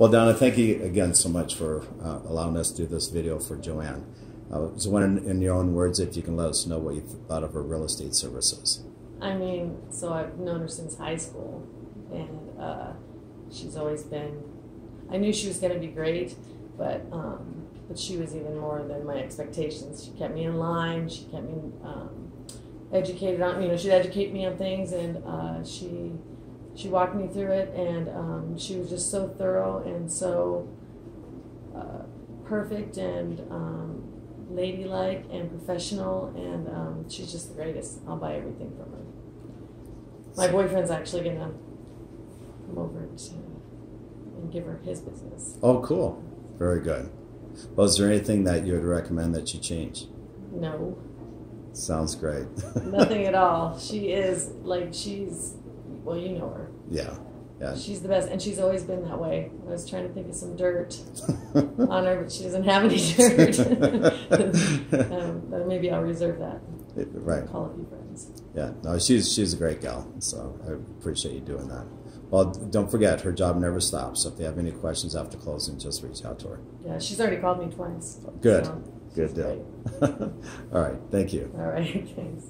Well, Dawna, thank you again so much for uh, allowing us to do this video for Joanne. Uh, when, in, in your own words, if you can let us know what you thought of her real estate services. I mean, so I've known her since high school, and uh, she's always been. I knew she was going to be great, but um, but she was even more than my expectations. She kept me in line. She kept me um, educated on. You know, she'd educate me on things, and uh, she she walked me through it, and um, she was just so thorough and so uh, perfect and um, ladylike and professional, and um, she's just the greatest. I'll buy everything from her. My boyfriend's actually gonna come over to and give her his business. Oh, cool. Very good. Well, is there anything that you would recommend that you change? No, Sounds great. nothing at all. She is like she's well, you know her. yeah. Yeah. She's the best, and she's always been that way. I was trying to think of some dirt on her, but she doesn't have any dirt. um, but maybe I'll reserve that. right. Call a few friends. Yeah, no, she's she's a great gal, so I appreciate you doing that. Well, don't forget, her job never stops. So if they have any questions after closing, just reach out to her. Yeah, she's already called me twice. Good, so good deal. All right, thank you. All right, thanks.